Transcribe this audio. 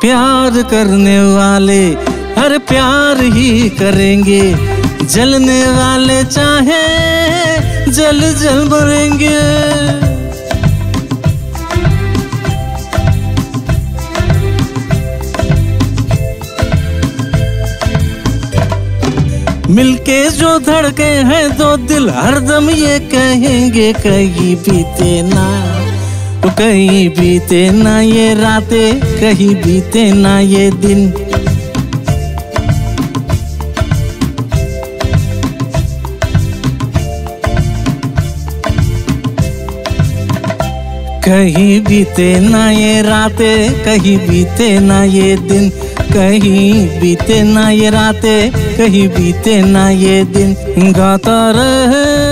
प्यार करने वाले हर प्यार ही करेंगे। जलने वाले चाहे जल जल मरेंगे मिलके जो धड़के हैं, दो दिल हरदम ये कहेंगे, कहीं बीते ना। तो कहीं बीते ना ये रातें, कहीं बीते ना ये दिन। कहीं बीते ना ये रातें, कहीं बीते ना ये दिन। कहीं बीते ना ये रातें, कहीं बीते ना ये दिन। गाता रहे